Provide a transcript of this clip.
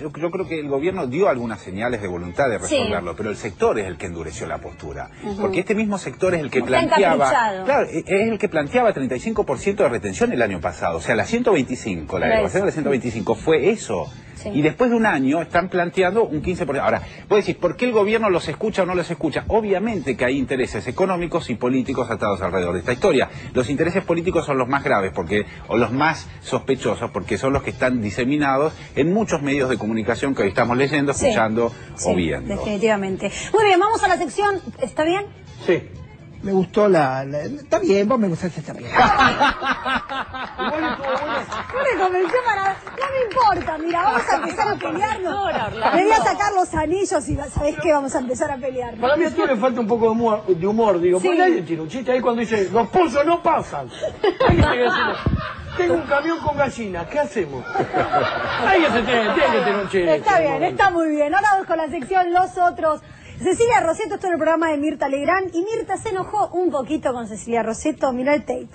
yo, yo creo que el gobierno dio algunas señales de voluntad de Sí. resolverlo, pero el sector es el que endureció la postura. Porque este mismo sector es el que planteaba... Claro, e- es el que planteaba 35% de retención el año pasado. O sea, la 125, la ¿Ves? elevación de la 125 fue eso. Sí. Y después de un año están planteando un 15%. Ahora, vos decís, ¿por qué el gobierno los escucha o no los escucha? Obviamente que hay intereses económicos y políticos atados alrededor de esta historia. Los intereses políticos son los más graves porque o los más sospechosos porque son los que están diseminados en muchos medios de comunicación que hoy estamos leyendo, Sí. escuchando Sí, o viendo. definitivamente. Muy bien, vamos a la sección. ¿Está bien? Sí. Me gustó la, la- Está bien, vos me gustaste también. No me convenció para... No me importa, mira, vamos a empezar a pelearnos. Me voy a sacar los anillos y ¿sabés qué? Vamos a empezar a pelear. Para mí a ti le falta un poco de humor, de humor digo, Sí. porque alguien tiene un chiste ahí cuando dice, los pollos no pasan. Tengo un camión con gallinas, ¿qué hacemos? Alguien se tiene, tiene que tener un chiste. Está bien, está muy bien. Ahora vamos con la sección Los Otros. Cecilia Roseto está en el programa de Mirta Legrand y Mirta se enojó un poquito con Cecilia Roseto. Mira el tape.